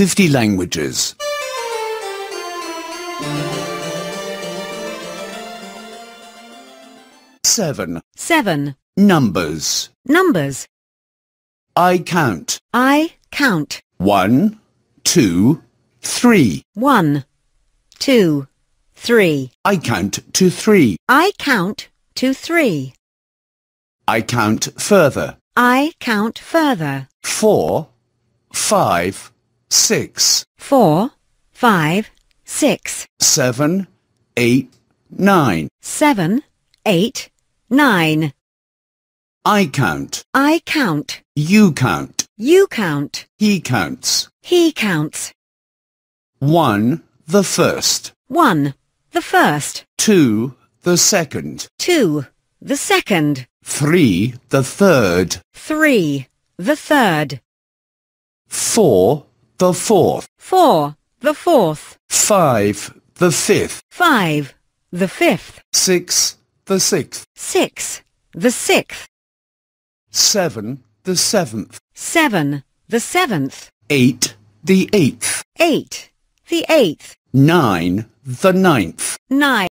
50 languages. Seven. Seven. Numbers. Numbers. I count. I count. One, two, three. One, two, three. I count to three. I count to three. I count further. I count further. Four, five, six, Four, five, six, seven, eight, nine. seven, eight, nine. I count. I count. You count. You count. He counts. He counts. One, the first. One, the first. Two, the second. Two, the second. Three, the third. Three, the third. Four, the fourth. Four, the fourth. Five, the fifth. Five, the fifth. Six, the sixth. Six, the sixth. Seven, the seventh. Seven, the seventh. Eight, the eighth. Eight, the eighth. Nine, the ninth. Nine.